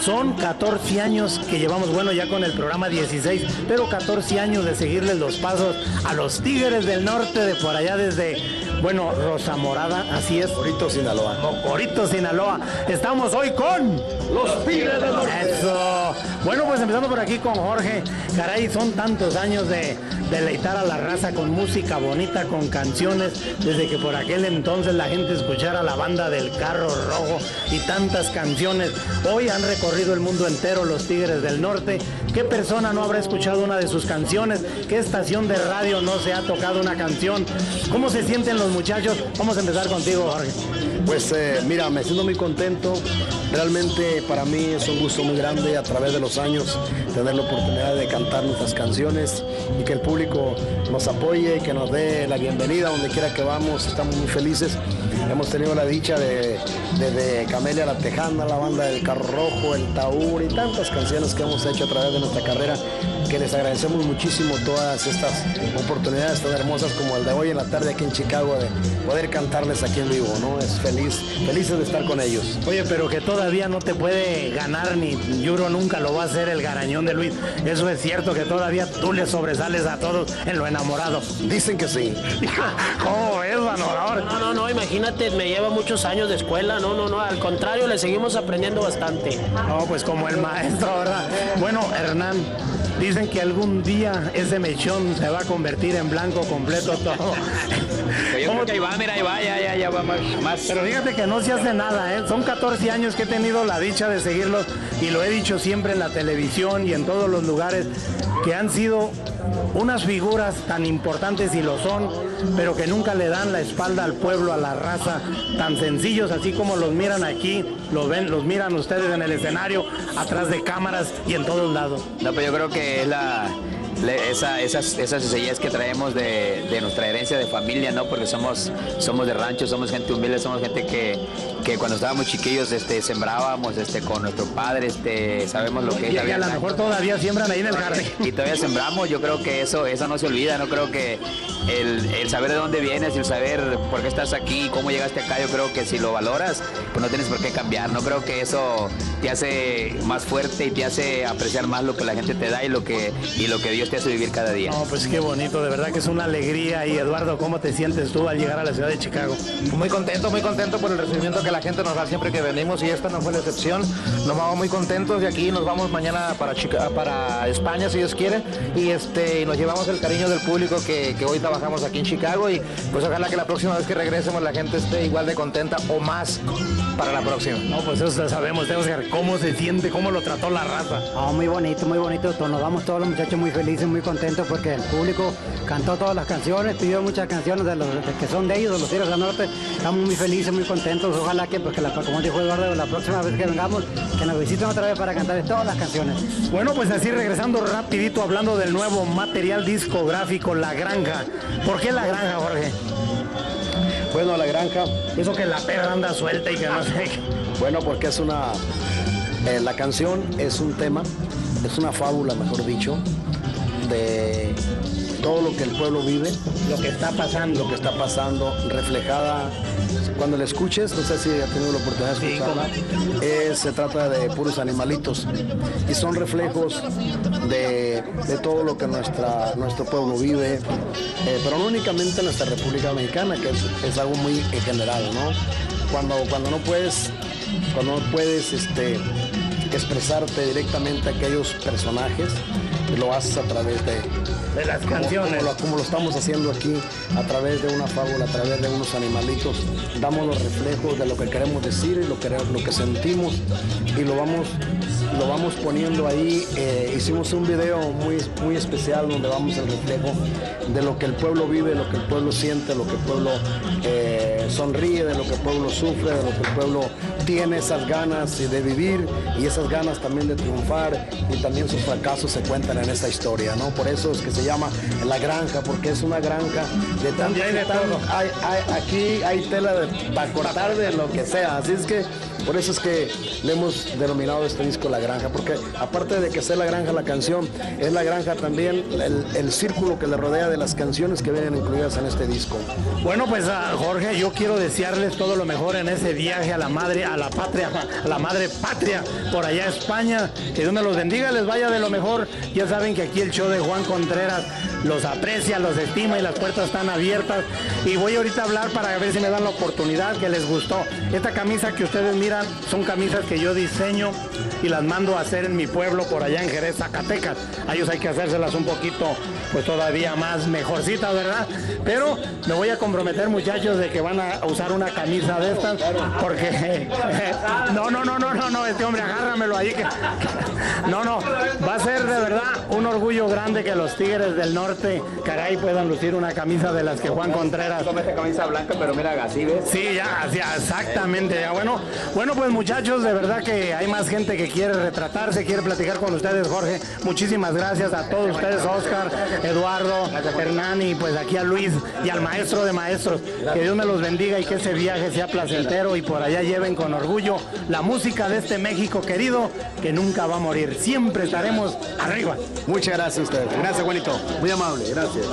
Son 14 años que llevamos, bueno, ya con el programa 16, pero 14 años de seguirles los pasos a los Tigres del Norte de por allá desde bueno, Rosa Morada, así es. Porito Sinaloa. Porito Sinaloa. Estamos hoy con los Tigres del Norte. Eso. Bueno, pues empezando por aquí con Jorge. Caray, son tantos años de deleitar a la raza con música bonita, con canciones, desde que por aquel entonces la gente escuchara la banda del carro rojo y tantas canciones. Hoy han recorrido el mundo entero los Tigres del Norte. ¿Qué persona no habrá escuchado una de sus canciones? ¿Qué estación de radio no se ha tocado una canción? ¿Cómo se sienten los muchachos? Vamos a empezar contigo, Jorge. Pues eh, mira, me siento muy contento. Realmente para mí es un gusto muy grande a través de los años tener la oportunidad de cantar nuestras canciones y que el público nos apoye que nos dé la bienvenida donde quiera que vamos. Estamos muy felices. Hemos tenido la dicha de, Camelia La Tejana, la banda del Carro Rojo, el Taur y tantas canciones que hemos hecho a través de nuestra carrera que les agradecemos muchísimo todas estas oportunidades tan hermosas como el de hoy en la tarde aquí en Chicago de poder cantarles aquí en vivo, ¿no? Es feliz, felices de estar con ellos. Oye, pero que todavía no te puede ganar ni Yuro nunca lo va a hacer el garañón de Luis. Eso es cierto que todavía tú le sobresales a todos en lo enamorado. Dicen que sí. ¿Cómo es, Manolor? No, no, no, imagínate, me lleva muchos años de escuela, no, no, no, al contrario, le seguimos aprendiendo bastante. No, pues como el maestro, ¿verdad? Bueno, Hernán, Dicen que algún día ese mechón se va a convertir en blanco completo todo. Yo que ahí va, mira, ahí va, ya, ya, ya va más, Pero fíjate que no se hace nada, ¿eh? Son 14 años que he tenido la dicha de seguirlos y lo he dicho siempre en la televisión y en todos los lugares que han sido unas figuras tan importantes y lo son, pero que nunca le dan la espalda al pueblo, a la raza, tan sencillos así como los miran aquí, los ven, los miran ustedes en el escenario, atrás de cámaras y en todos lados. No, pero yo creo que es la esa, esas, esas sencillez que traemos de, nuestra herencia de familia, ¿no? Porque somos, somos de rancho, somos gente humilde, somos gente que, que cuando estábamos chiquillos este, sembrábamos este, con nuestro padre, este, sabemos lo que es. Y, a lo mejor todavía siembran ahí en el jardín. Y todavía sembramos, yo creo que eso, eso no se olvida, no creo que el, saber de dónde vienes, el saber por qué estás aquí, cómo llegaste acá, yo creo que si lo valoras, pues no tienes por qué cambiar. No creo que eso te hace más fuerte y te hace apreciar más lo que la gente te da y lo que, y lo que Dios te hace vivir cada día. No, pues qué bonito, de verdad que es una alegría. Y Eduardo, ¿cómo te sientes tú al llegar a la ciudad de Chicago? Muy contento, muy contento por el recibimiento que la gente nos da siempre que venimos y esta no fue la excepción. Nos vamos muy contentos de aquí, nos vamos mañana para, para España si Dios quiere y este nos llevamos el cariño del público que, que hoy trabajamos aquí en Chicago y pues ojalá que la próxima vez que regresemos la gente esté igual de contenta o más para la próxima. No, pues eso sabemos, Oscar, cómo se siente, cómo lo trató la raza. muy bonito, muy bonito. Nos vamos todos los muchachos muy felices, muy contentos porque el público cantó todas las canciones, pidió muchas canciones de los que son de ellos, de los Tigres del Norte. Estamos muy felices, muy contentos. Ojalá que, porque la, como dijo Eduardo, la próxima vez que vengamos, que nos visiten otra vez para cantar todas las canciones. Bueno, pues así regresando rapidito hablando del nuevo material discográfico La Granja. ¿Por qué La Granja, Jorge? Bueno, La Granja. Eso que la perra anda suelta y que no sé. Bueno, porque es una... Eh, la canción es un tema, es una fábula, mejor dicho, de todo lo que el pueblo vive, lo que está pasando, lo que está pasando, reflejada. Cuando la escuches, no sé si ha tenido la oportunidad de escucharla, se trata de puros animalitos. Y son reflejos de, todo lo que nuestra, nuestro pueblo vive, eh, pero no únicamente en nuestra República Mexicana, que es, algo muy general, ¿no? Cuando, cuando no puedes, cuando no puedes este, expresarte directamente a aquellos personajes, lo haces a través de, de las canciones. Como lo, estamos haciendo aquí, a través de una fábula, a través de unos animalitos, damos los reflejos de lo que queremos decir y lo que, lo que sentimos y lo vamos, lo vamos poniendo ahí. Eh, hicimos un video muy, muy especial donde vamos el reflejo de lo que el pueblo vive, lo que el pueblo siente, lo que el pueblo eh, sonríe, de lo que el pueblo sufre, de lo que el pueblo tiene esas ganas de vivir y esas ganas también de triunfar y también sus fracasos se cuentan en esta historia, ¿no? Por eso es que se llama La Granja, porque es una granja de tanto... Hay, hay, aquí hay tela de, para cortar de lo que sea, así es que Por eso es que le hemos denominado este disco La Granja, porque aparte de que sea La Granja la canción, es La Granja también el, el círculo que le rodea de las canciones que vienen incluidas en este disco. Bueno, pues a Jorge, yo quiero desearles todo lo mejor en ese viaje a la madre, a la patria, a la madre patria, por allá a España. Que Dios me los bendiga, les vaya de lo mejor. Ya saben que aquí el show de Juan Contreras los aprecia, los estima y las puertas están abiertas. Y voy ahorita a hablar para ver si me dan la oportunidad que les gustó. Esta camisa que ustedes miran son camisas que yo diseño y las mando a hacer en mi pueblo por allá en Jerez, Zacatecas. A ellos hay que hacérselas un poquito, pues todavía más mejorcitas, ¿verdad? Pero me voy a comprometer, muchachos, de que van a usar una camisa de estas, porque no, no, no, no, no, no, este hombre agárramelo ahí que no, no, va a ser de verdad un orgullo grande que los Tigres del Norte, caray, puedan lucir una camisa de las que Juan Contreras Toma esta camisa blanca, pero mira, así ves. Sí, ya, ya, exactamente. Ya. Bueno, bueno, pues muchachos, de verdad que hay más gente que quiere retratarse, quiere platicar con ustedes, Jorge. Muchísimas gracias a todos ustedes, Oscar, Eduardo, Hernán y pues aquí a Luis y al maestro de maestros. Que Dios me los bendiga y que ese viaje sea placentero y por allá lleven con orgullo la música de este México querido que nunca va a morir. Siempre estaremos arriba. Muchas gracias a ustedes. Gracias, Juanito. Muy amable, gracias.